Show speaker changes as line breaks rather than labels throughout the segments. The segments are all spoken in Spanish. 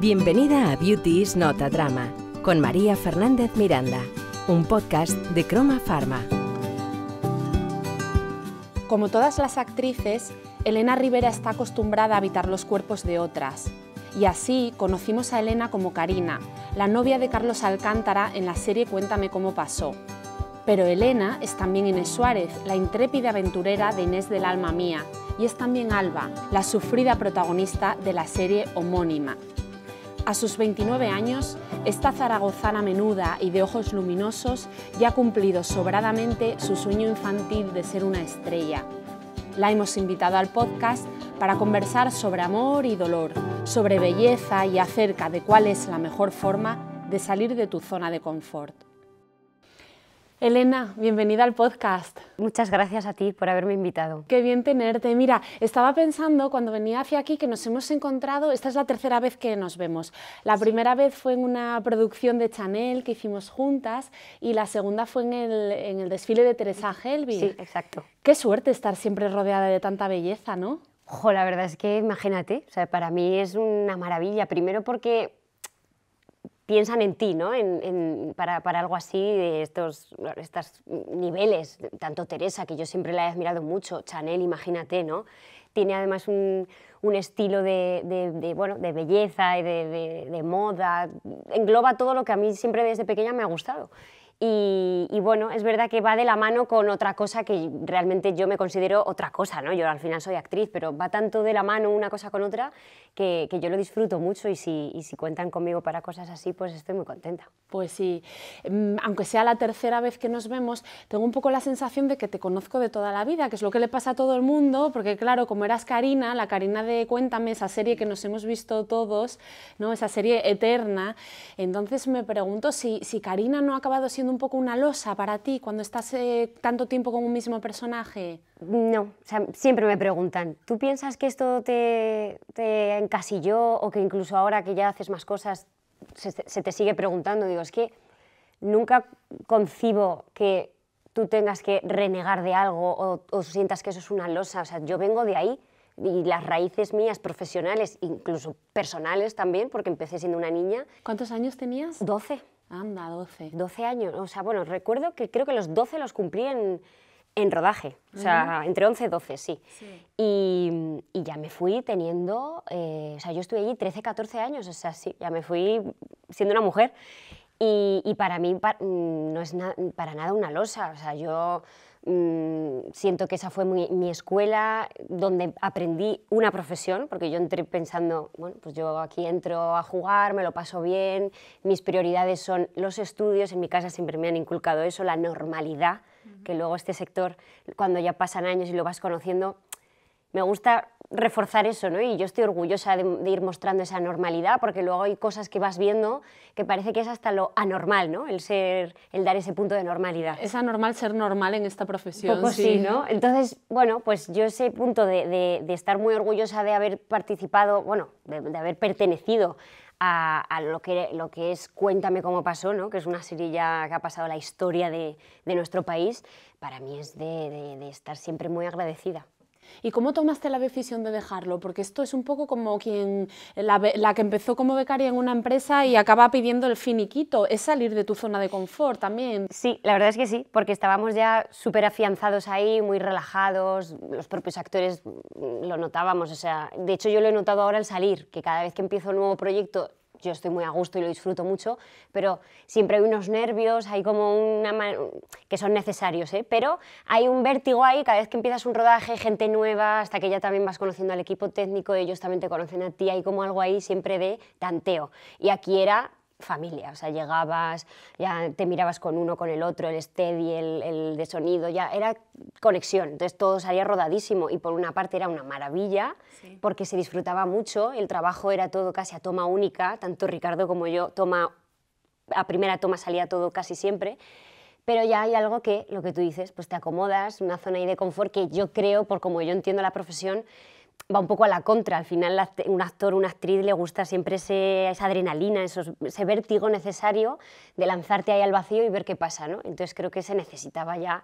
Bienvenida a Beauty is Not a Drama con María Fernández Miranda, un podcast de Croma Pharma.
Como todas las actrices, Elena Rivera está acostumbrada a habitar los cuerpos de otras. Y así conocimos a Elena como Karina, la novia de Carlos Alcántara en la serie Cuéntame cómo pasó. Pero Elena es también Inés Suárez, la intrépida aventurera de Inés del Alma Mía, y es también Alba, la sufrida protagonista de la serie homónima. A sus 29 años, esta zaragozana menuda y de ojos luminosos ya ha cumplido sobradamente su sueño infantil de ser una estrella. La hemos invitado al podcast para conversar sobre amor y dolor, sobre belleza y acerca de cuál es la mejor forma de salir de tu zona de confort. Elena, bienvenida al podcast.
Muchas gracias a ti por haberme invitado.
Qué bien tenerte. Mira, estaba pensando cuando venía hacia aquí que nos hemos encontrado, esta es la tercera vez que nos vemos. La primera vez fue en una producción de Chanel que hicimos juntas y la segunda fue en el, desfile de Teresa Helby.
Sí, exacto.
Qué suerte estar siempre rodeada de tanta belleza, ¿no?
Ojo, la verdad es que imagínate, o sea, para mí es una maravilla. Primero porque piensan en ti, ¿no? para, algo así, de estos, estos niveles, tanto Teresa, que yo siempre la he admirado mucho, Chanel, imagínate, ¿no? Tiene además un, estilo de, bueno, de belleza y de, moda, engloba todo lo que a mí siempre desde pequeña me ha gustado. Y, bueno, es verdad que va de la mano con otra cosa que realmente yo me considero otra cosa, ¿no? Yo al final soy actriz, pero va tanto de la mano una cosa con otra que, yo lo disfruto mucho y si, y si, cuentan conmigo para cosas así, pues estoy muy contenta.
Pues sí, mm, aunque sea la tercera vez que nos vemos, tengo un poco la sensación de que te conozco de toda la vida, que es lo que le pasa a todo el mundo, porque claro, como eras Karina, la Karina de Cuéntame, esa serie que nos hemos visto todos, ¿no? esa serie eterna, entonces me pregunto si, si Karina no ha acabado siendo un poco una losa para ti cuando estás eh, tanto tiempo con un mismo personaje?
No, siempre me preguntan, ¿tú piensas que esto te, te, encasilló o que incluso ahora que ya haces más cosas se, te sigue preguntando? Digo, es que nunca concibo que tú tengas que renegar de algo o, o sientas que eso es una losa. O sea, yo vengo de ahí y las raíces mías profesionales, incluso personales también, porque empecé siendo una niña.
¿Cuántos años tenías?
12.
Anda, 12.
12 años. O sea, bueno, recuerdo que creo que los 12 los cumplí en, en rodaje. O sea, entre 11 y 12, sí. Y, y, ya me fui teniendo, eh, o sea, yo estuve allí 13, 14 años, o sea, sí, ya me fui siendo una mujer. Y, y para mí mm, no es para nada una losa, o sea, yo Mm, siento que esa fue mi, escuela donde aprendí una profesión, porque yo entré pensando, bueno, pues yo aquí entro a jugar, me lo paso bien, mis prioridades son los estudios, en mi casa siempre me han inculcado eso, la normalidad, que luego este sector, cuando ya pasan años y lo vas conociendo, me gusta reforzar eso, ¿no? Y yo estoy orgullosa de, ir mostrando esa normalidad, porque luego hay cosas que vas viendo que parece que es hasta lo anormal, ¿no? El ser, el dar ese punto de normalidad.
Es anormal ser normal en esta profesión.
Poco sí, ¿no? Entonces, bueno, pues yo ese punto de, estar muy orgullosa de haber participado, bueno, de, haber pertenecido a, lo, que, lo que es Cuéntame cómo pasó, ¿no? que es una serie ya que ha pasado la historia de, de nuestro país, para mí es de estar siempre muy agradecida.
¿Y cómo tomaste la decisión de dejarlo? Porque esto es un poco como quien la, que empezó como becaria en una empresa y acaba pidiendo el finiquito, es salir de tu zona de confort también.
Sí, la verdad es que sí, porque estábamos ya súper afianzados ahí, muy relajados, los propios actores lo notábamos, o sea, de hecho yo lo he notado ahora al salir, que cada vez que empiezo un nuevo proyecto yo estoy muy a gusto y lo disfruto mucho, pero siempre hay unos nervios, hay como una que son necesarios, ¿eh? pero hay un vértigo ahí cada vez que empiezas un rodaje, gente nueva, hasta que ya también vas conociendo al equipo técnico, ellos también te conocen a ti, hay como algo ahí siempre de tanteo. Y aquí era familia, o sea, llegabas, ya te mirabas con uno, con el otro, el steady, el, el, de sonido, ya era conexión, entonces todo salía rodadísimo y por una parte era una maravilla porque se disfrutaba mucho, el trabajo era todo casi a toma única, tanto Ricardo como yo, toma, a primera toma salía todo casi siempre, pero ya hay algo que, lo que tú dices, pues te acomodas, una zona ahí de confort que yo creo, por como yo entiendo la profesión, va un poco a la contra. Al final, un actor, una actriz le gusta siempre esa adrenalina, ese vértigo necesario de lanzarte ahí al vacío y ver qué pasa. ¿no? Entonces creo que se necesitaba ya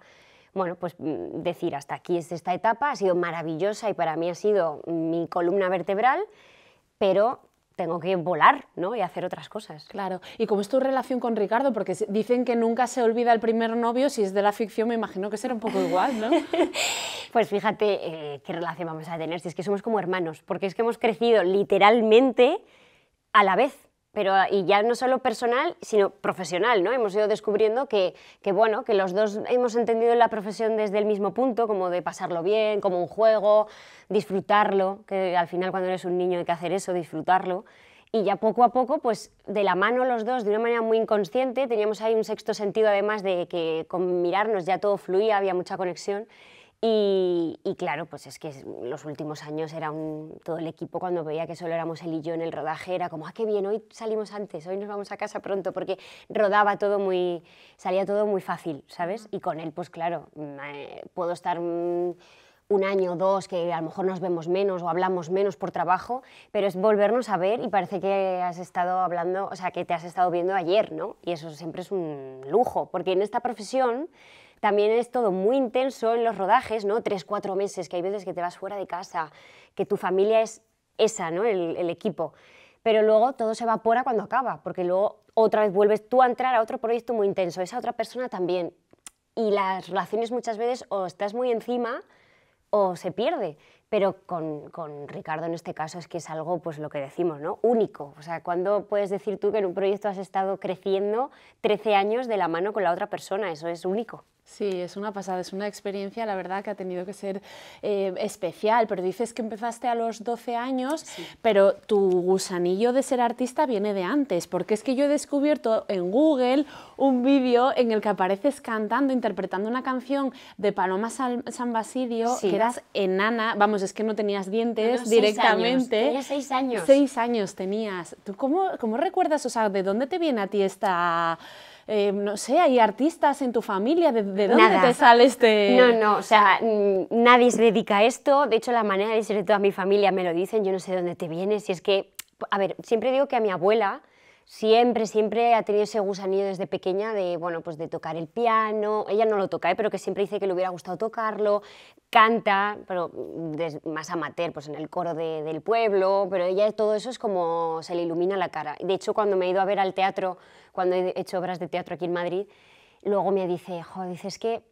bueno, pues mm, decir hasta aquí es esta etapa, ha sido maravillosa y para mí ha sido mi columna vertebral, pero tengo que volar ¿no? y hacer otras cosas.
Claro. ¿Y cómo es tu relación con Ricardo? Porque dicen que nunca se olvida el primer novio, si es de la ficción me imagino que será un poco igual, ¿no?
pues fíjate eh, qué relación vamos a tener, si es que somos como hermanos, porque es que hemos crecido literalmente a la vez pero y ya no solo personal, sino profesional, ¿no? Hemos ido descubriendo que, que, bueno, que los dos hemos entendido la profesión desde el mismo punto, como de pasarlo bien, como un juego, disfrutarlo, que al final cuando eres un niño hay que hacer eso, disfrutarlo. Y ya poco a poco, pues de la mano los dos, de una manera muy inconsciente, teníamos ahí un sexto sentido además de que con mirarnos ya todo fluía, había mucha conexión. Y, claro, pues es que los últimos años era un, todo el equipo cuando veía que solo éramos él y yo en el rodaje, era como, ah, qué bien, hoy salimos antes, hoy nos vamos a casa pronto, porque rodaba todo muy, salía todo muy fácil, ¿sabes? Y con él, pues claro, puedo estar un, un año o dos que a lo mejor nos vemos menos o hablamos menos por trabajo, pero es volvernos a ver y parece que has estado hablando, o sea, que te has estado viendo ayer, ¿no? Y eso siempre es un lujo, porque en esta profesión también es todo muy intenso en los rodajes, ¿no? Tres, cuatro meses, que hay veces que te vas fuera de casa, que tu familia es esa, ¿no? El, equipo. Pero luego todo se evapora cuando acaba, porque luego otra vez vuelves tú a entrar a otro proyecto muy intenso, esa otra persona también. Y las relaciones muchas veces o estás muy encima o se pierde. Pero con, con, Ricardo en este caso es que es algo, pues lo que decimos, ¿no? Único. O sea, ¿cuándo puedes decir tú que en un proyecto has estado creciendo 13 años de la mano con la otra persona? Eso es único.
Sí, es una pasada, es una experiencia, la verdad, que ha tenido que ser eh, especial, pero dices que empezaste a los 12 años, pero tu gusanillo de ser artista viene de antes, porque es que yo he descubierto en Google un vídeo en el que apareces cantando, interpretando una canción de Paloma San, Basilio, que eras enana, vamos, es que no tenías dientes directamente.
Tenía seis años.
Seis años tenías. ¿Tú cómo, cómo recuerdas, o sea, de dónde te viene a ti esta eh, no sé, hay artistas en tu familia, ¿de, dónde te sale este...?
No, no, o sea, nadie se dedica a esto, de hecho la manera de ser de toda mi familia me lo dicen, yo no sé de dónde te vienes, si es que, a ver, siempre digo que a mi abuela siempre, siempre ha tenido ese gusanillo desde pequeña de, bueno, pues de tocar el piano. Ella no lo toca, ¿eh? pero que siempre dice que le hubiera gustado tocarlo. Canta, pero más amateur, pues en el coro del pueblo. Pero ella todo eso es como se le ilumina la cara. De hecho, cuando me he ido a ver al teatro, cuando he hecho obras de teatro aquí en Madrid, luego me dice, joder, dices que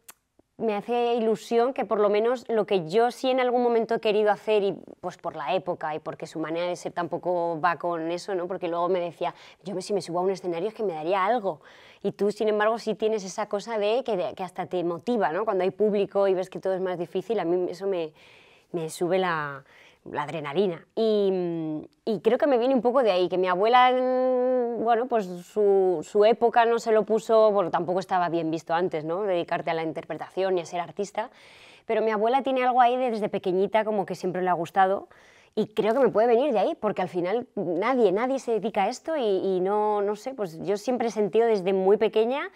me hace ilusión que por lo menos lo que yo sí en algún momento he querido hacer y pues por la época y porque su manera de ser tampoco va con eso, ¿no? Porque luego me decía, yo si me subo a un escenario es que me daría algo. Y tú, sin embargo, sí tienes esa cosa de que, hasta te motiva, ¿no? Cuando hay público y ves que todo es más difícil, a mí eso me, me sube la, la adrenalina. Y, creo que me viene un poco de ahí, que mi abuela, bueno, pues su, época no se lo puso, bueno, tampoco estaba bien visto antes, ¿no? Dedicarte a la interpretación y a ser artista, pero mi abuela tiene algo ahí desde pequeñita como que siempre le ha gustado y creo que me puede venir de ahí, porque al final nadie, nadie se dedica a esto y, no, no sé, pues yo siempre he sentido desde muy pequeña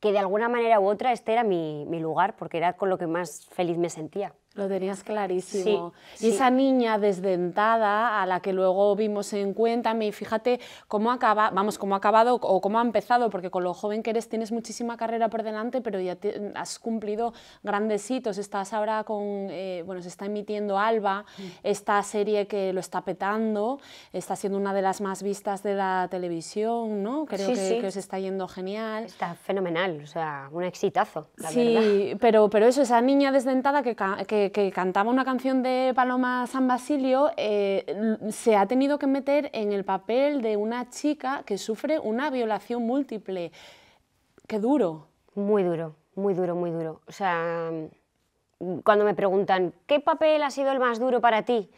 que de alguna manera u otra este era mi lugar, porque era con lo que más feliz me sentía.
Lo tenías clarísimo. y esa niña desdentada a la que luego vimos en Cuéntame, fíjate cómo acaba, vamos, cómo ha acabado o cómo ha empezado, porque con lo joven que eres tienes muchísima carrera por delante, pero ya has cumplido grandes hitos. Estás ahora con, eh, bueno, se está emitiendo Alba, mm. esta serie que lo está petando, está siendo una de las más vistas de la televisión, ¿no? Creo que, que, os está yendo genial.
Está fenomenal, o sea, un exitazo, la
sí, pero, pero eso, esa niña desdentada que, que que, cantaba una canción de Paloma San Basilio, eh, se ha tenido que meter en el papel de una chica que sufre una violación múltiple. Qué duro.
Muy duro, muy duro, muy duro. O sea, cuando me preguntan, ¿qué papel ha sido el más duro para ti?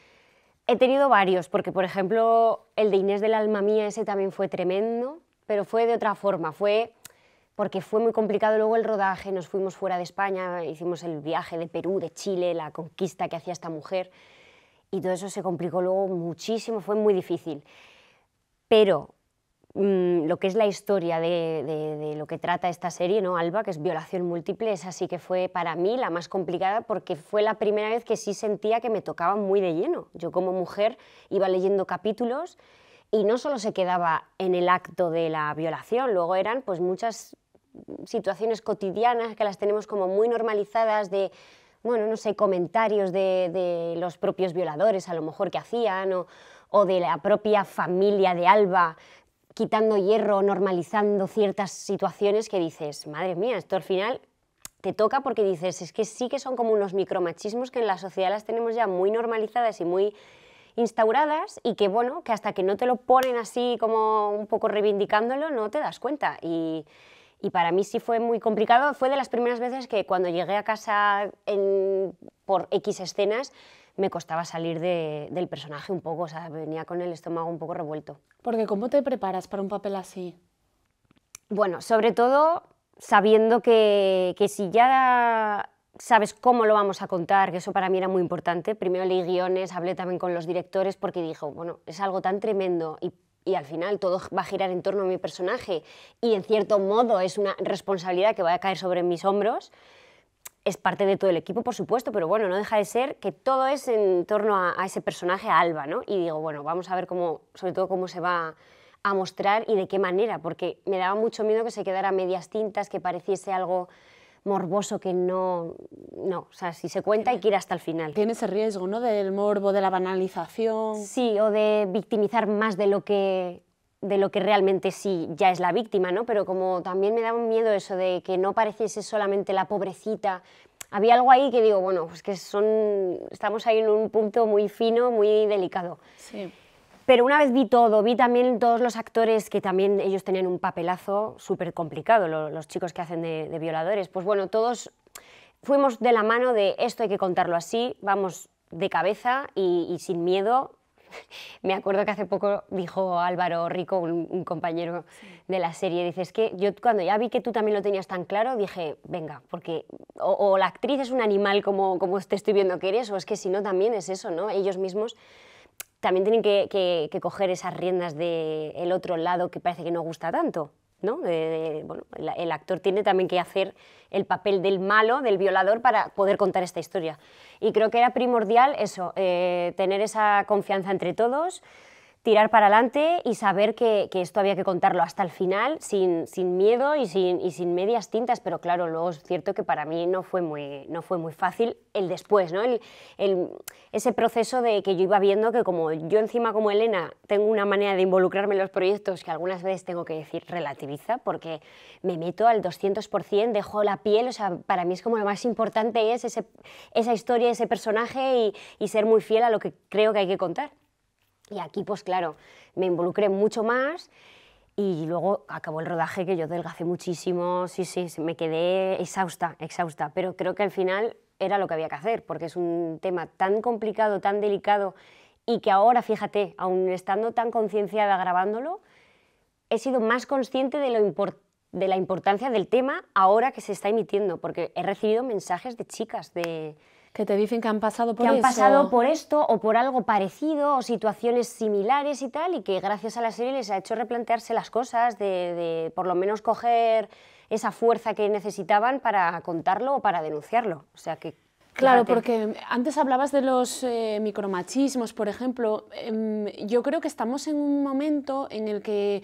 He tenido varios, porque por ejemplo el de Inés del Alma Mía, ese también fue tremendo, pero fue de otra forma, fue porque fue muy complicado luego el rodaje, nos fuimos fuera de España, hicimos el viaje de Perú, de Chile, la conquista que hacía esta mujer, y todo eso se complicó luego muchísimo, fue muy difícil. Pero mm, lo que es la historia de, lo que trata esta serie, ¿no? Alba, que es violación múltiple, esa sí que fue para mí la más complicada porque fue la primera vez que sí sentía que me tocaba muy de lleno. Yo como mujer iba leyendo capítulos y no solo se quedaba en el acto de la violación, luego eran pues muchas situaciones cotidianas que las tenemos como muy normalizadas de bueno, no sé, comentarios de, de los propios violadores, a lo mejor que hacían, o, o de la propia familia de Alba, quitando hierro, normalizando ciertas situaciones que dices, madre mía, esto al final te toca porque dices, es que sí que son como unos micromachismos que en la sociedad las tenemos ya muy normalizadas y muy instauradas y que bueno, que hasta que no te lo ponen así como un poco reivindicándolo, no te das cuenta. Y, y para mí sí fue muy complicado. Fue de las primeras veces que cuando llegué a casa en, por X escenas me costaba salir de, del personaje un poco, o sea, venía con el estómago un poco revuelto.
Porque ¿cómo te preparas para un papel así?
Bueno, sobre todo sabiendo que, que si ya sabes cómo lo vamos a contar, que eso para mí era muy importante. Primero leí guiones, hablé también con los directores porque dijo, bueno, es algo tan tremendo y y al final todo va a girar en torno a mi personaje y en cierto modo es una responsabilidad que va a caer sobre mis hombros, es parte de todo el equipo, por supuesto, pero bueno, no deja de ser que todo es en torno a, ese personaje, a Alba, ¿no? Y digo, bueno, vamos a ver cómo, sobre todo cómo se va a mostrar y de qué manera, porque me daba mucho miedo que se quedara a medias tintas, que pareciese algo morboso que no, no, o sea, si se cuenta hay que ir hasta el final.
Tiene ese riesgo, ¿no? Del morbo, de la banalización.
Sí, o de victimizar más de lo que de lo que realmente sí ya es la víctima, ¿no? Pero como también me daba miedo eso de que no pareciese solamente la pobrecita, había algo ahí que digo, bueno, pues que son, estamos ahí en un punto muy fino, muy delicado.
Sí.
Pero una vez vi todo, vi también todos los actores que también ellos tenían un papelazo súper complicado, los, chicos que hacen de, violadores. Pues bueno, todos fuimos de la mano de esto hay que contarlo así, vamos de cabeza y, sin miedo. Me acuerdo que hace poco dijo Álvaro Rico, un, compañero de la serie, dice, es que yo cuando ya vi que tú también lo tenías tan claro, dije, venga, porque o, o la actriz es un animal como, como te estoy viendo que eres, o es que si no también es eso, ¿no? Ellos mismos también tienen que, coger esas riendas del otro lado que parece que no gusta tanto. ¿no? bueno, el, actor tiene también que hacer el papel del malo, del violador, para poder contar esta historia. Y creo que era primordial eso, eh, tener esa confianza entre todos, tirar para adelante y saber que, esto había que contarlo hasta el final, sin, sin miedo y sin, y sin, medias tintas, pero claro, luego es cierto que para mí no fue muy, no fue muy fácil el después, ¿no? El, el, ese proceso de que yo iba viendo que como yo encima como Elena tengo una manera de involucrarme en los proyectos que algunas veces tengo que decir relativiza, porque me meto al 200%, dejo la piel, o sea, para mí es como lo más importante es ese, esa historia, ese personaje y, y ser muy fiel a lo que creo que hay que contar. Y aquí, pues claro, me involucré mucho más y luego acabó el rodaje que yo delgacé muchísimo, sí, sí, me quedé exhausta, exhausta, pero creo que al final era lo que había que hacer, porque es un tema tan complicado, tan delicado y que ahora, fíjate, aún estando tan concienciada grabándolo, he sido más consciente de, lo de la importancia del tema ahora que se está emitiendo, porque he recibido mensajes de chicas, de,
que te dicen que han pasado por
que
han
pasado por esto o por algo parecido o situaciones similares y tal, y que gracias a la serie les ha hecho replantearse las cosas, de, por lo menos coger esa fuerza que necesitaban para contarlo o para denunciarlo. O sea que
Claro, porque antes hablabas de los eh, micromachismos, por ejemplo. Em, yo creo que estamos en un momento en el que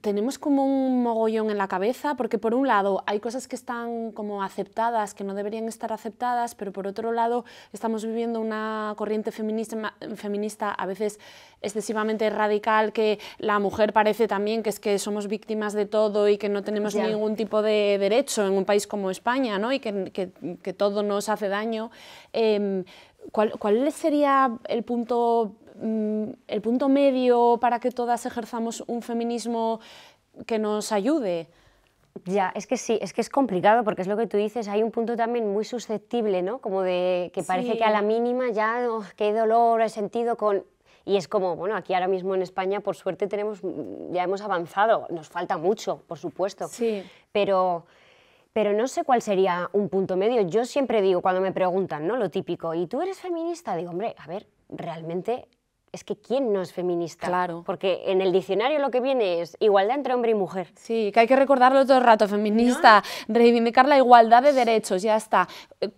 tenemos como un mogollón en la cabeza, porque por un lado hay cosas que están como aceptadas, que no deberían estar aceptadas, pero por otro lado estamos viviendo una corriente feminista, feminista a veces excesivamente radical, que la mujer parece también que es que somos víctimas de todo y que no tenemos ningún tipo de derecho en un país como España, ¿no? y que, que, que todo nos hace daño. Eh, ¿cuál, ¿Cuál sería el punto Mm, el punto medio para que todas ejerzamos un feminismo que nos ayude?
Ya, es que sí, es que es complicado porque es lo que tú dices, hay un punto también muy susceptible, ¿no? Como de que parece que a la mínima ya, oh, qué dolor he sentido con... Y es como, bueno, aquí ahora mismo en España, por suerte, tenemos, ya hemos avanzado, nos falta mucho, por supuesto,
sí.
pero, pero no sé cuál sería un punto medio. Yo siempre digo, cuando me preguntan, ¿no? Lo típico, ¿y tú eres feminista? Digo, hombre, a ver, realmente es que ¿quién no es feminista?
Claro.
Porque en el diccionario lo que viene es igualdad entre hombre y mujer.
Sí, que hay que recordarlo todo el rato, feminista, reivindicar la igualdad de derechos, ya está.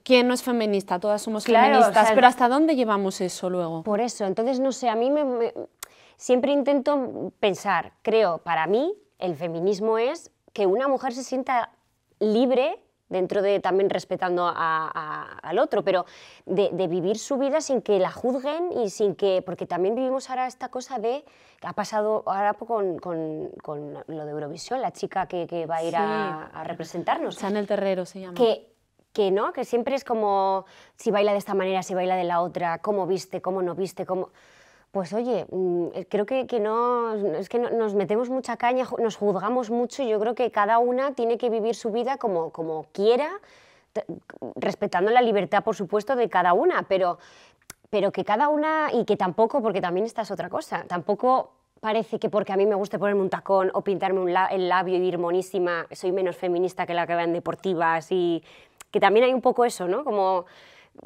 ¿Quién no es feminista? Todas somos feministas, pero ¿hasta dónde llevamos eso luego?
Por eso, entonces no sé, a mí me, siempre intento pensar, creo, para mí el feminismo es que una mujer se sienta libre dentro de también respetando al otro, pero de, vivir su vida sin que la juzguen y sin que, porque también vivimos ahora esta cosa de, ha pasado ahora con, con, con lo de Eurovisión, la chica que, que va a ir a, representarnos.
en el Terrero se llama.
Que, que no, que siempre es como si baila de esta manera, si baila de la otra, cómo viste, cómo no viste, cómo... Pues oye, mm, creo que, que no, es que nos metemos mucha caña, nos juzgamos mucho yo creo que cada una tiene que vivir su vida como, como quiera, respetando la libertad, por supuesto, de cada una, pero, pero que cada una, y que tampoco, porque también esta es otra cosa, tampoco parece que porque a mí me guste ponerme un tacón o pintarme el labio y ir monísima, soy menos feminista que la que vean deportivas y que también hay un poco eso, ¿no? Como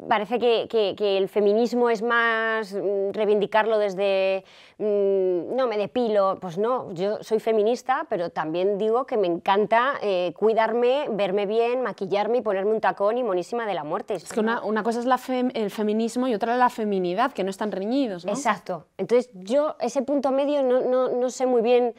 parece que, que, el feminismo es más mm, reivindicarlo desde mm, no me depilo, pues no, yo soy feminista, pero también digo que me encanta eh, cuidarme, verme bien, maquillarme y ponerme un tacón y monísima de la muerte.
Es que una, una cosa es la el feminismo y otra la feminidad, que no están reñidos, ¿no?
Exacto. Entonces yo ese punto medio no, no, no sé muy bien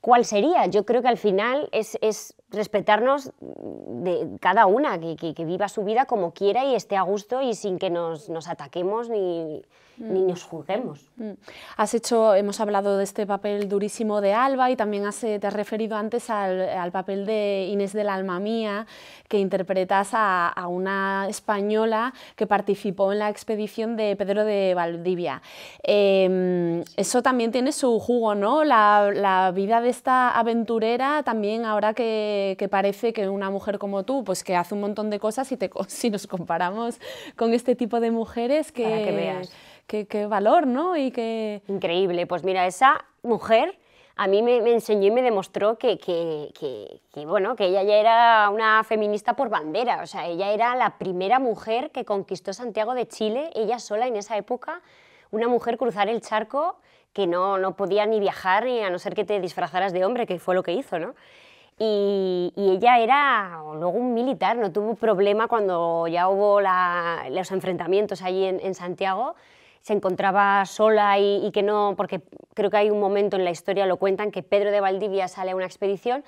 cuál sería. Yo creo que al final es, es respetarnos de cada una, que, que, viva su vida como quiera y esté a gusto y sin que nos, nos ataquemos ni, ni, nos juzguemos. Mm.
Has hecho, hemos hablado de este papel durísimo de Alba y también has, te has referido antes al, al papel de Inés del Alma Mía, que interpretas a, a, una española que participó en la expedición de Pedro de Valdivia. Em, eso también tiene su jugo, ¿no? La, la vida de esta aventurera también ahora que que, parece que una mujer como tú, pues que hace un montón de cosas y te, si nos comparamos con este tipo de mujeres, que,
Para que veas.
Qué valor, ¿no? Y que...
Increíble. Pues mira, esa mujer a mí me, enseñó y me demostró que, que, que, bueno, que ella ya era una feminista por bandera. O sea, ella era la primera mujer que conquistó Santiago de Chile, ella sola en esa época, una mujer cruzar el charco que no, no podía ni viajar ni a no ser que te disfrazaras de hombre, que fue lo que hizo, ¿no? Y, ella era luego un militar, no tuvo problema cuando ya hubo los enfrentamientos allí en, Santiago. Se encontraba sola y, que no, porque creo que hay un momento en la historia, lo cuentan, que Pedro de Valdivia sale a una expedición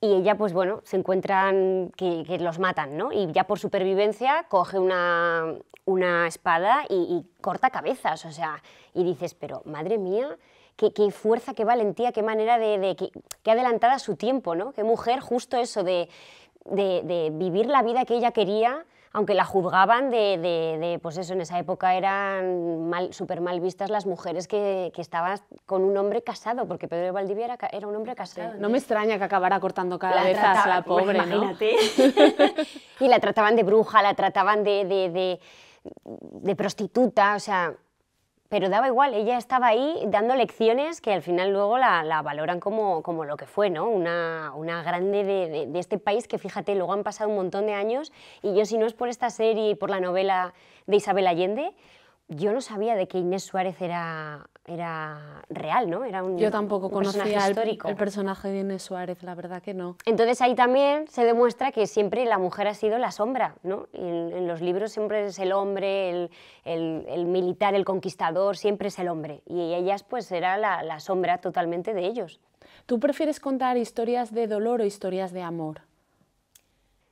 y ella, pues bueno, se encuentran que, los matan, ¿no? Y ya por supervivencia coge una, una espada y, y corta cabezas, o sea, y dices, pero madre mía, qué, fuerza, qué valentía, qué manera de, de qué, adelantada su tiempo, ¿no? Qué mujer, justo eso de, de, vivir la vida que ella quería, aunque la juzgaban de, pues eso, en esa época eran mal, súper mal vistas las mujeres que, que, estaban con un hombre casado, porque Pedro de Valdivia era, era un hombre casado.
no me extraña que acabara cortando cabezas la, la pobre,
imagínate. y la trataban de bruja, la trataban de, de prostituta, o sea, pero daba igual, ella estaba ahí dando lecciones que al final luego la, valoran como, como, lo que fue, ¿no? Una, una grande de, de, este país que fíjate, luego han pasado un montón de años y yo si no es por esta serie y por la novela de Isabel Allende, yo no sabía de que Inés Suárez era, era real, ¿no? Era un,
Yo tampoco conocía el, el, personaje de Inés Suárez, la verdad que no.
Entonces ahí también se demuestra que siempre la mujer ha sido la sombra, ¿no? En, los libros siempre es el hombre, el, el, militar, el conquistador, siempre es el hombre. Y ellas pues era la, la sombra totalmente de ellos.
¿Tú prefieres contar historias de dolor o historias de amor?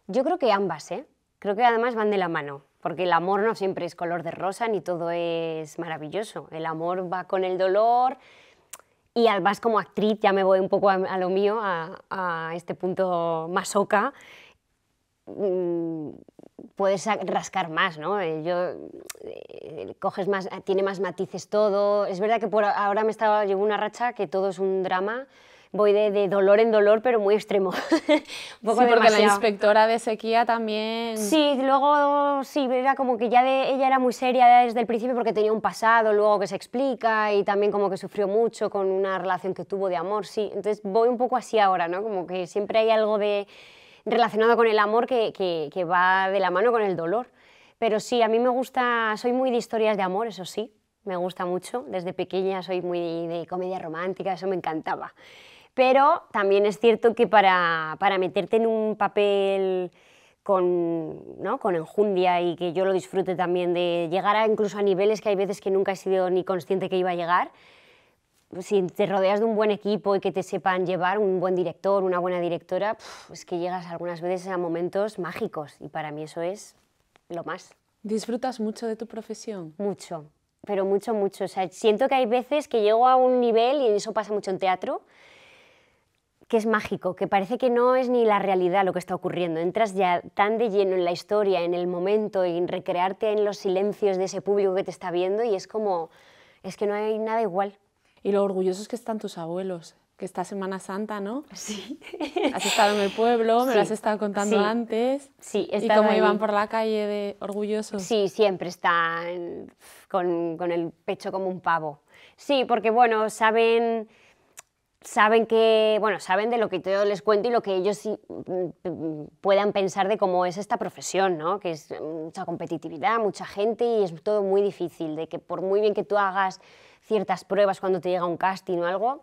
Yo creo que ambas, ¿eh? Creo que además van de la mano porque el amor no siempre es color de rosa ni todo es maravilloso. El amor va con el dolor y además como actriz, ya me voy un poco a, lo mío, a, este punto masoca, mm, puedes rascar más, ¿no? Eh, yo, eh, coges más, tiene más matices todo. Es verdad que por ahora me estaba, llevo una racha que todo es un drama, voy de, dolor en dolor, pero muy extremo.
un sí, porque la inspectora de sequía también...
Sí, luego sí, era como que ya de, ella era muy seria desde el principio porque tenía un pasado, luego que se explica y también como que sufrió mucho con una relación que tuvo de amor, sí. Entonces voy un poco así ahora, ¿no? Como que siempre hay algo de relacionado con el amor que, que, que va de la mano con el dolor. Pero sí, a mí me gusta, soy muy de historias de amor, eso sí, me gusta mucho. Desde pequeña soy muy de comedia romántica, eso me encantaba. Pero también es cierto que para, para meterte en un papel con, ¿no? con enjundia y que yo lo disfrute también de llegar a, incluso a niveles que hay veces que nunca he sido ni consciente que iba a llegar, si te rodeas de un buen equipo y que te sepan llevar, un buen director, una buena directora, es que llegas algunas veces a momentos mágicos y para mí eso es lo más.
¿Disfrutas mucho de tu profesión?
Mucho, pero mucho, mucho. O sea, siento que hay veces que llego a un nivel, y eso pasa mucho en teatro, que es mágico, que parece que no es ni la realidad lo que está ocurriendo. Entras ya tan de lleno en la historia, en el momento, en recrearte en los silencios de ese público que te está viendo y es como, es que no hay nada igual.
Y lo orgullosos que están tus abuelos, que está Semana Santa, ¿no?
Sí.
Has estado en el pueblo, me lo has estado contando antes.
Sí,
¿Y cómo iban por la calle de orgullosos?
Sí, siempre están con, con el pecho como un pavo. Sí, porque bueno, saben saben que, bueno, saben de lo que yo les cuento y lo que ellos mm, puedan pensar de cómo es esta profesión, ¿no? Que es mucha competitividad, mucha gente y es todo muy difícil, de que por muy bien que tú hagas ciertas pruebas cuando te llega un casting o algo,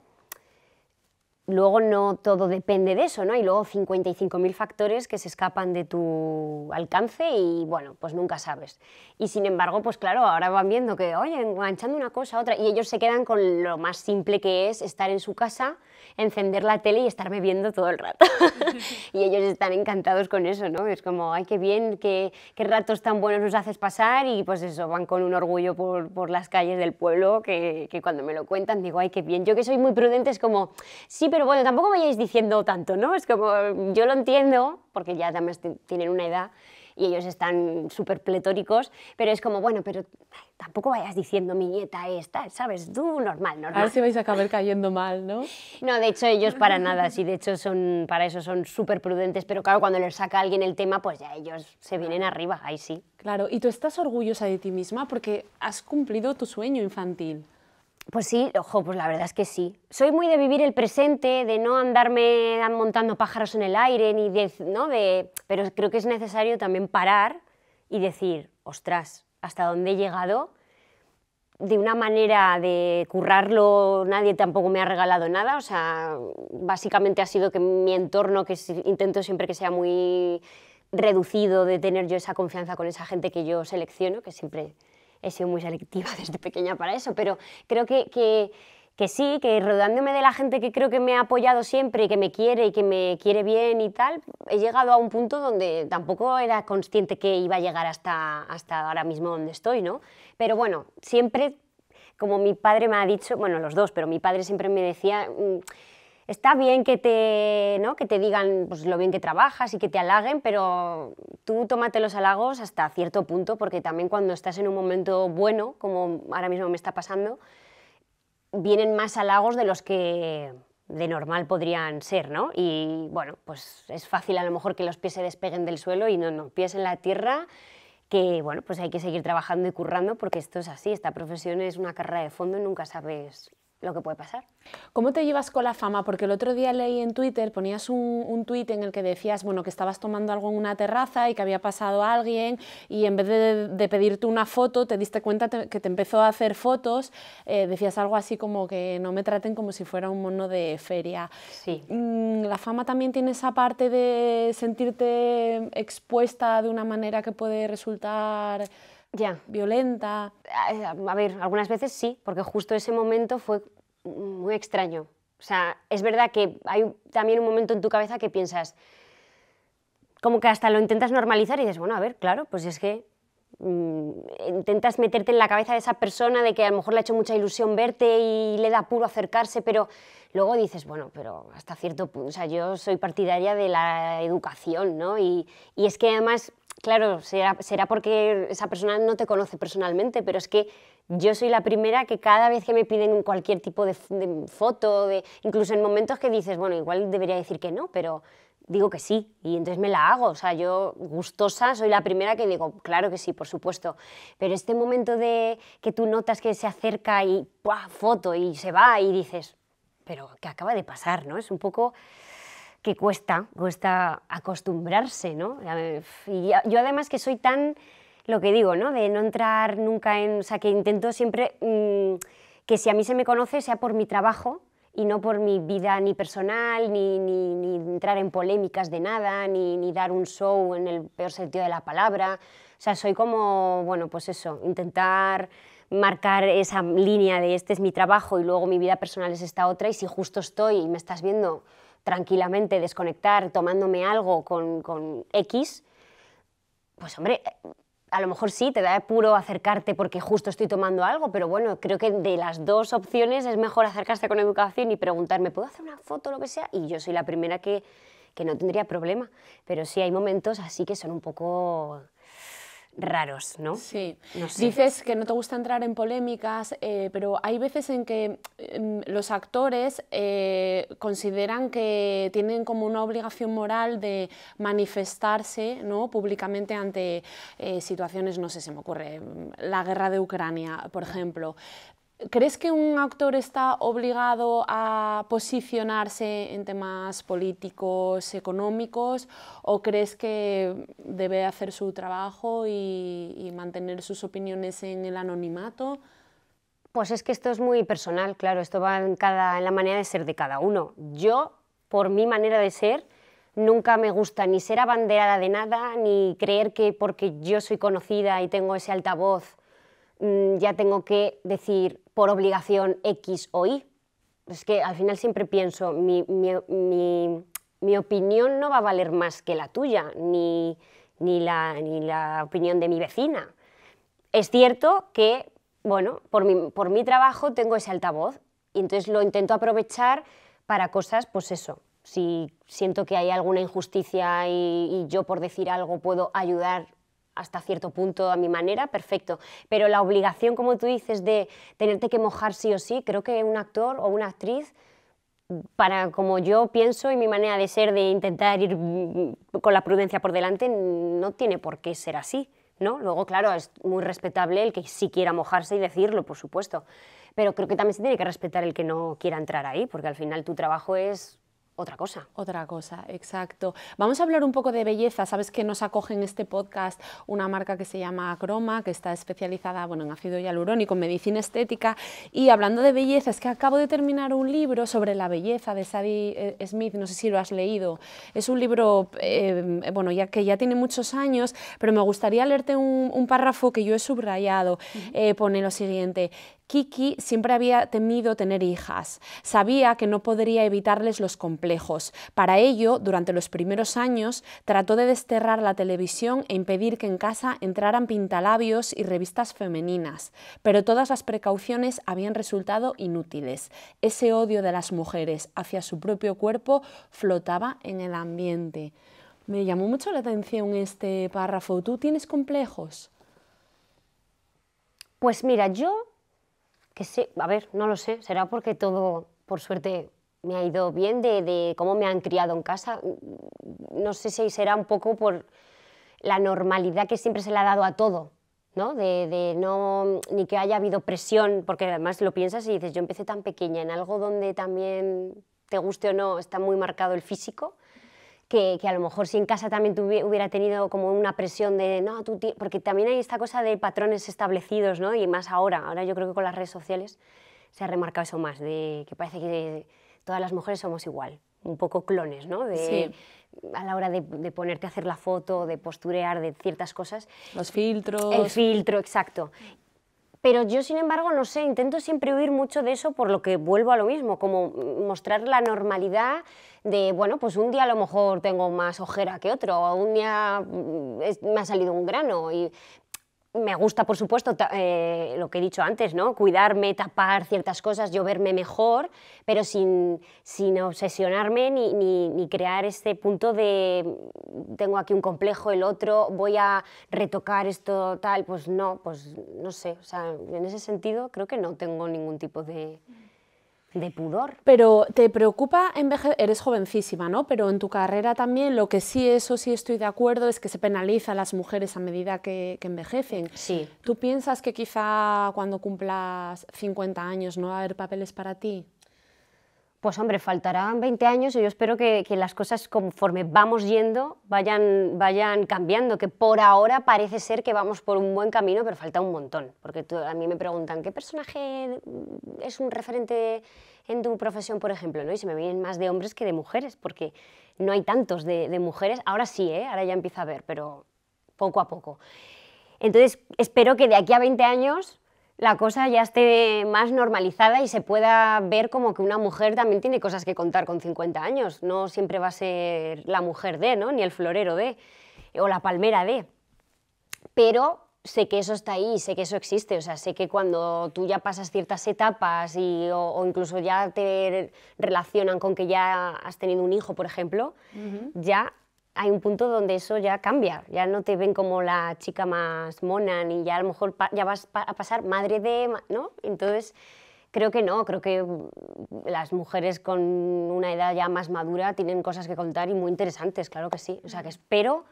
luego no todo depende de eso, ¿no? Y luego 55.000 factores que se escapan de tu alcance y, bueno, pues nunca sabes. Y sin embargo, pues claro, ahora van viendo que, oye, enganchando una cosa a otra, y ellos se quedan con lo más simple que es estar en su casa encender la tele y estarme viendo todo el rato. y ellos están encantados con eso, ¿no? Es como, ay, qué bien, qué, qué, ratos tan buenos nos haces pasar y pues eso, van con un orgullo por, por las calles del pueblo que, que, cuando me lo cuentan digo, ay, qué bien. Yo que soy muy prudente es como, sí, pero bueno, tampoco vayáis diciendo tanto, ¿no? Es como, yo lo entiendo, porque ya también tienen una edad, y ellos están súper pletóricos, pero es como, bueno, pero tampoco vayas diciendo mi nieta esta, ¿sabes? Tú normal, normal.
A ver si vais a acabar cayendo mal, ¿no?
No, de hecho ellos para nada, sí, de hecho son, para eso son súper prudentes, pero claro, cuando les saca alguien el tema, pues ya ellos se vienen arriba, ahí sí.
Claro, y tú estás orgullosa de ti misma porque has cumplido tu sueño infantil.
Pues sí, ojo, pues la verdad es que sí. Soy muy de vivir el presente, de no andarme montando pájaros en el aire, ni de, ¿no? de, pero creo que es necesario también parar y decir, ostras, ¿hasta dónde he llegado? De una manera de currarlo, nadie tampoco me ha regalado nada, o sea, básicamente ha sido que mi entorno, que intento siempre que sea muy reducido, de tener yo esa confianza con esa gente que yo selecciono, que siempre he sido muy selectiva desde pequeña para eso, pero creo que, que, que, sí, que rodeándome de la gente que creo que me ha apoyado siempre y que me quiere y que me quiere bien y tal, he llegado a un punto donde tampoco era consciente que iba a llegar hasta, hasta ahora mismo donde estoy, ¿no? Pero bueno, siempre, como mi padre me ha dicho, bueno, los dos, pero mi padre siempre me decía... Mm, está bien que te, ¿no? que te digan pues, lo bien que trabajas y que te halaguen, pero tú tómate los halagos hasta cierto punto, porque también cuando estás en un momento bueno, como ahora mismo me está pasando, vienen más halagos de los que de normal podrían ser, ¿no? Y bueno, pues es fácil a lo mejor que los pies se despeguen del suelo y no, no, pies en la tierra, que bueno, pues hay que seguir trabajando y currando porque esto es así, esta profesión es una carrera de fondo y nunca sabes lo que puede pasar.
¿Cómo te llevas con la fama? Porque el otro día leí en Twitter, ponías un, un tuit en el que decías bueno, que estabas tomando algo en una terraza y que había pasado alguien y en vez de, pedirte una foto te diste cuenta que te empezó a hacer fotos, eh, decías algo así como que no me traten como si fuera un mono de feria.
Sí.
Mm, ¿La fama también tiene esa parte de sentirte expuesta de una manera que puede resultar
ya.
violenta.
A ver, algunas veces sí, porque justo ese momento fue muy extraño. O sea, es verdad que hay también un momento en tu cabeza que piensas, como que hasta lo intentas normalizar y dices, bueno, a ver, claro, pues es que mm, intentas meterte en la cabeza de esa persona de que a lo mejor le ha hecho mucha ilusión verte y le da apuro acercarse, pero luego dices, bueno, pero hasta cierto punto, o sea, yo soy partidaria de la educación, ¿no? Y, y es que además claro, será, será porque esa persona no te conoce personalmente, pero es que yo soy la primera que cada vez que me piden cualquier tipo de, foto, de, incluso en momentos que dices, bueno, igual debería decir que no, pero digo que sí, y entonces me la hago. O sea, yo gustosa soy la primera que digo, claro que sí, por supuesto. Pero este momento de que tú notas que se acerca y foto y se va y dices, pero ¿qué acaba de pasar? ¿no? Es un poco que cuesta, cuesta acostumbrarse, ¿no? Y yo además que soy tan, lo que digo, ¿no? De no entrar nunca en, o sea, que intento siempre mm, que si a mí se me conoce sea por mi trabajo y no por mi vida ni personal, ni, ni, ni entrar en polémicas de nada, ni, ni, dar un show en el peor sentido de la palabra. O sea, soy como, bueno, pues eso, intentar marcar esa línea de este es mi trabajo y luego mi vida personal es esta otra y si justo estoy y me estás viendo tranquilamente desconectar tomándome algo con, con X, pues hombre, a lo mejor sí, te da puro acercarte porque justo estoy tomando algo, pero bueno, creo que de las dos opciones es mejor acercarse con educación y preguntarme, ¿puedo hacer una foto o lo que sea? Y yo soy la primera que, que no tendría problema, pero sí hay momentos así que son un poco raros, ¿no?
Sí. Dices que no te gusta entrar en polémicas, eh, pero hay veces en que em, los actores eh, consideran que tienen como una obligación moral de manifestarse ¿no? públicamente ante eh, situaciones, no sé, se me ocurre, la guerra de Ucrania, por ejemplo. ¿Crees que un actor está obligado a posicionarse en temas políticos, económicos, o crees que debe hacer su trabajo y, mantener sus opiniones en el anonimato?
Pues es que esto es muy personal, claro, esto va en, cada, en la manera de ser de cada uno. Yo, por mi manera de ser, nunca me gusta ni ser abanderada de nada, ni creer que porque yo soy conocida y tengo ese altavoz, mm, ya tengo que decir, por obligación X o Y. Es que al final siempre pienso, mi, opinión no va a valer más que la tuya, ni, la, ni la opinión de mi vecina. Es cierto que, bueno, por mi, por mi trabajo tengo ese altavoz y entonces lo intento aprovechar para cosas, pues eso, si siento que hay alguna injusticia y, yo por decir algo puedo ayudar hasta cierto punto a mi manera, perfecto. Pero la obligación, como tú dices, de tenerte que mojar sí o sí, creo que un actor o una actriz, para como yo pienso y mi manera de ser, de intentar ir con la prudencia por delante, no tiene por qué ser así. ¿no? Luego, claro, es muy respetable el que sí quiera mojarse y decirlo, por supuesto. Pero creo que también se tiene que respetar el que no quiera entrar ahí, porque al final tu trabajo es otra cosa.
Otra cosa, exacto. Vamos a hablar un poco de belleza. Sabes que nos acoge en este podcast una marca que se llama Croma, que está especializada bueno, en ácido hialurónico, en medicina estética. Y hablando de belleza, es que acabo de terminar un libro sobre la belleza de Sadie eh, Smith, no sé si lo has leído. Es un libro eh, bueno, ya que ya tiene muchos años, pero me gustaría leerte un, párrafo que yo he subrayado. Eh, pone lo siguiente, Kiki siempre había temido tener hijas. Sabía que no podría evitarles los complejos. Para ello, durante los primeros años, trató de desterrar la televisión e impedir que en casa entraran pintalabios y revistas femeninas. Pero todas las precauciones habían resultado inútiles. Ese odio de las mujeres hacia su propio cuerpo flotaba en el ambiente. Me llamó mucho la atención este párrafo. ¿Tú tienes complejos?
Pues mira, yo que sí, a ver, no lo sé, será porque todo, por suerte, me ha ido bien de, cómo me han criado en casa. No sé si será un poco por la normalidad que siempre se le ha dado a todo, ¿no? De, no, ni que haya habido presión, porque además lo piensas y dices, yo empecé tan pequeña en algo donde también, te guste o no, está muy marcado el físico, que, a lo mejor si en casa también hubiera tenido como una presión de, no, tú porque también hay esta cosa de patrones establecidos, ¿no? Y más ahora, ahora yo creo que con las redes sociales se ha remarcado eso más, de que parece que todas las mujeres somos igual, un poco clones, ¿no? De, A la hora de, de, ponerte a hacer la foto, de posturear, de ciertas cosas.
Los filtros.
El filtro, exacto. Pero yo, sin embargo, no sé, intento siempre huir mucho de eso por lo que vuelvo a lo mismo, como mostrar la normalidad de, bueno, pues un día a lo mejor tengo más ojera que otro, o un día mm, me ha salido un grano, y me gusta, por supuesto, eh, lo que he dicho antes, ¿no? Cuidarme, tapar ciertas cosas, yo verme mejor, pero sin, sin obsesionarme ni, ni, crear este punto de tengo aquí un complejo, el otro, voy a retocar esto, tal. Pues no, pues no sé. O sea, en ese sentido creo que no tengo ningún tipo de de pudor.
Pero te preocupa envejecer, eres jovencísima, ¿no? Pero en tu carrera también lo que sí, eso sí estoy de acuerdo, es que se penaliza a las mujeres a medida que, envejecen.
Sí.
¿Tú piensas que quizá cuando cumplas 50 años no va a haber papeles para ti?
Pues hombre, faltarán 20 años y yo espero que, las cosas conforme vamos yendo vayan, vayan cambiando, que por ahora parece ser que vamos por un buen camino, pero falta un montón. Porque a mí me preguntan, ¿qué personaje es un referente en tu profesión, por ejemplo? Y se me vienen más de hombres que de mujeres, porque no hay tantos de, mujeres. Ahora sí, ¿eh? ahora ya empieza a ver, pero poco a poco. Entonces, espero que de aquí a 20 años la cosa ya esté más normalizada y se pueda ver como que una mujer también tiene cosas que contar con 50 años. No siempre va a ser la mujer de, ¿no? Ni el florero de, o la palmera de. Pero sé que eso está ahí, sé que eso existe, o sea, sé que cuando tú ya pasas ciertas etapas y, o, incluso ya te relacionan con que ya has tenido un hijo, por ejemplo, ya hay un punto donde eso ya cambia, ya no te ven como la chica más mona ni ya a lo mejor ya vas a pasar madre de, ¿no? Entonces, creo que no, creo que las mujeres con una edad ya más madura tienen cosas que contar y muy interesantes, claro que sí. O sea, que espero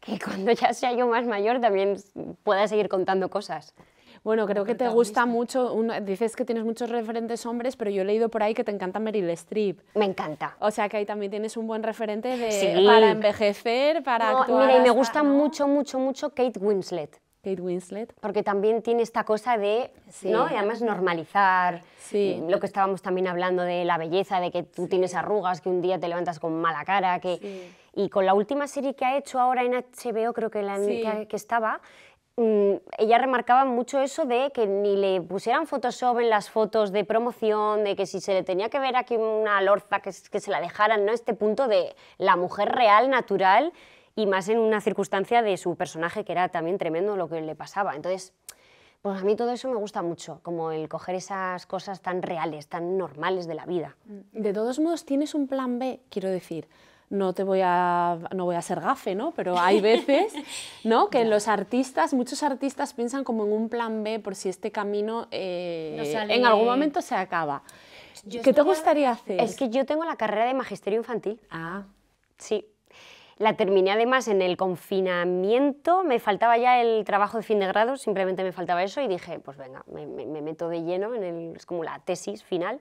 que cuando ya sea yo más mayor también pueda seguir contando cosas.
Bueno, creo que te gusta mucho, dices que tienes muchos referentes hombres, pero yo he leído por ahí que te encanta Meryl Streep.
Me encanta.
O sea que ahí también tienes un buen referente de, para envejecer, para
no,
actuar.
Mira, y me gusta mucho, mucho, mucho Kate Winslet.
Kate Winslet.
Porque también tiene esta cosa de, ¿no? Y además normalizar sí. lo que estábamos también hablando de la belleza, de que tú tienes arrugas, que un día te levantas con mala cara, que... Y con la última serie que ha hecho ahora en HBO, creo que la que, que estaba, mm, ella remarcaba mucho eso de que ni le pusieran Photoshop en las fotos de promoción, de que si se le tenía que ver aquí una lorza, que, que se la dejaran, ¿no? Este punto de la mujer real, natural, y más en una circunstancia de su personaje que era también tremendo lo que le pasaba. Entonces, pues a mí todo eso me gusta mucho, como el coger esas cosas tan reales, tan normales de la vida.
De todos modos, tienes un plan B, quiero decir no te voy a, no voy a ser gafe, ¿no? Pero hay veces, ¿no? Que los artistas, muchos artistas piensan como en un plan B por si este camino eh, en algún momento se acaba. ¿Qué te gustaría hacer?
Es que yo tengo la carrera de magisterio infantil.
Ah.
Sí. La terminé además en el confinamiento, me faltaba ya el trabajo de fin de grado, simplemente me faltaba eso y dije, pues venga, me, me meto de lleno, en el, es como la tesis final.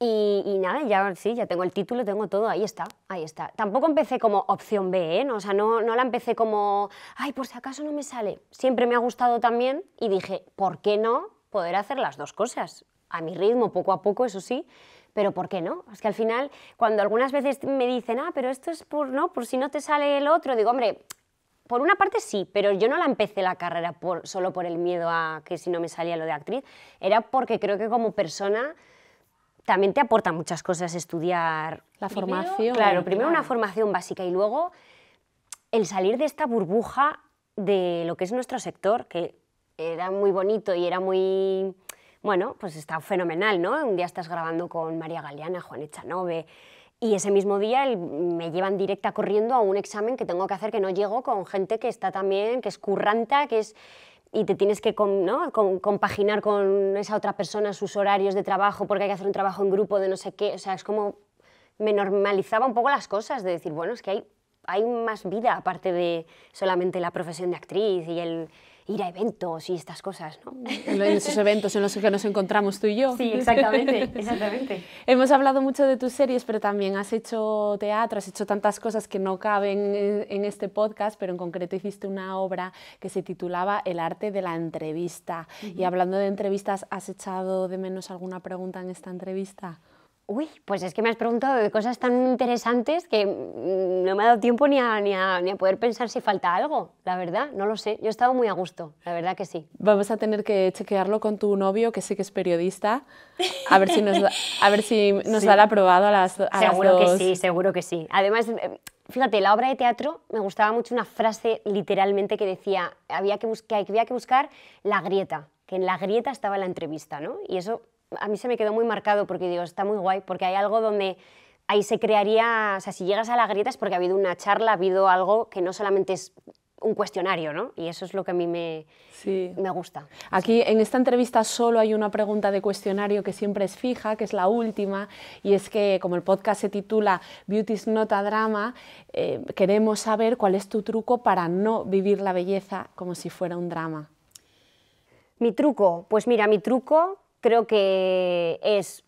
Y, nada, ya sí, ya tengo el título, tengo todo, ahí está, ahí está. Tampoco empecé como opción B, ¿eh? o sea, no, no la empecé como, ay, por si acaso no me sale. Siempre me ha gustado también y dije, ¿por qué no poder hacer las dos cosas? A mi ritmo, poco a poco, eso sí, pero ¿por qué no? Es que al final, cuando algunas veces me dicen, ah, pero esto es por, ¿no? por si no te sale el otro, digo, hombre, por una parte sí, pero yo no la empecé la carrera por, solo por el miedo a que si no me salía lo de actriz, era porque creo que como persona también te aporta muchas cosas estudiar.
La formación.
Claro, primero una formación básica y luego el salir de esta burbuja de lo que es nuestro sector, que era muy bonito y era muy, bueno, pues está fenomenal, ¿no? Un día estás grabando con María Galeana, Juan Echanove, y ese mismo día me llevan directa corriendo a un examen que tengo que hacer que no llego con gente que está también, que es curranta, que es y te tienes que ¿no? compaginar con esa otra persona sus horarios de trabajo porque hay que hacer un trabajo en grupo de no sé qué. O sea, es como me normalizaba un poco las cosas, de decir, bueno, es que hay, hay más vida aparte de solamente la profesión de actriz y el, ir a eventos y estas cosas, ¿no?
En esos eventos en los que nos encontramos tú y yo.
Sí, exactamente, exactamente.
Hemos hablado mucho de tus series, pero también has hecho teatro, has hecho tantas cosas que no caben en este podcast, pero en concreto hiciste una obra que se titulaba El arte de la entrevista. Y hablando de entrevistas, ¿has echado de menos alguna pregunta en esta entrevista?
Uy, pues es que me has preguntado de cosas tan interesantes que mm, no me ha dado tiempo ni a, ni, a, ni a, poder pensar si falta algo, la verdad, no lo sé. Yo he estado muy a gusto, la verdad que sí.
Vamos a tener que chequearlo con tu novio, que sé que es periodista, a ver si nos, da, a ver si nos da aprobado a las, a
Seguro
las
que sí, seguro que sí. Además, eh, fíjate, la obra de teatro me gustaba mucho una frase literalmente que decía había que, que había que buscar la grieta, que en la grieta estaba la entrevista, ¿no? Y eso a mí se me quedó muy marcado porque digo, está muy guay, porque hay algo donde ahí se crearía, o sea, si llegas a la grieta es porque ha habido una charla, ha habido algo que no solamente es un cuestionario, ¿no? Y eso es lo que a mí me, me gusta.
Aquí en esta entrevista solo hay una pregunta de cuestionario que siempre es fija, que es la última, y es que como el podcast se titula Beauty's Not a Drama, eh, queremos saber cuál es tu truco para no vivir la belleza como si fuera un drama.
Mi truco, pues mira, mi truco creo que es,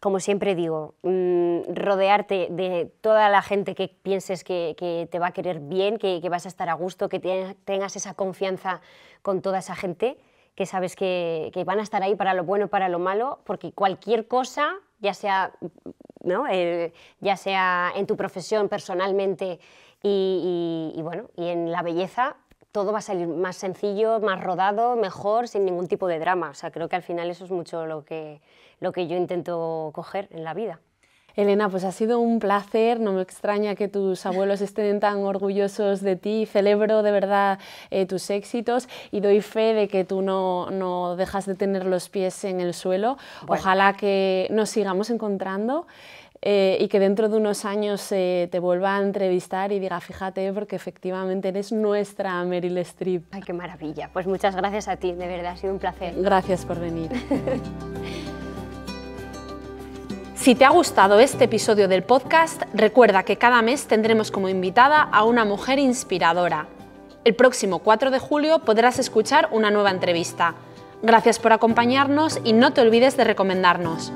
como siempre digo, mm, rodearte de toda la gente que pienses que, te va a querer bien, que, vas a estar a gusto, que tengas esa confianza con toda esa gente, que sabes que, van a estar ahí para lo bueno, para lo malo, porque cualquier cosa, ya sea, ¿no? Ya sea en tu profesión personalmente y, y, bueno, y en la belleza, todo va a salir más sencillo, más rodado, mejor, sin ningún tipo de drama. O sea, creo que al final eso es mucho lo que, lo que yo intento coger en la vida.
Elena, pues ha sido un placer, no me extraña que tus abuelos estén tan orgullosos de ti, celebro de verdad eh, tus éxitos y doy fe de que tú no, no, dejas de tener los pies en el suelo. Ojalá que nos sigamos encontrando. Eh, y que dentro de unos años eh, te vuelva a entrevistar y diga, fíjate, porque efectivamente eres nuestra Meryl Streep.
Ay, qué maravilla. Pues muchas gracias a ti, de verdad, ha sido un placer.
Gracias por venir. Si te ha gustado este episodio del podcast, recuerda que cada mes tendremos como invitada a una mujer inspiradora. El próximo 4 de julio podrás escuchar una nueva entrevista. Gracias por acompañarnos y no te olvides de recomendarnos.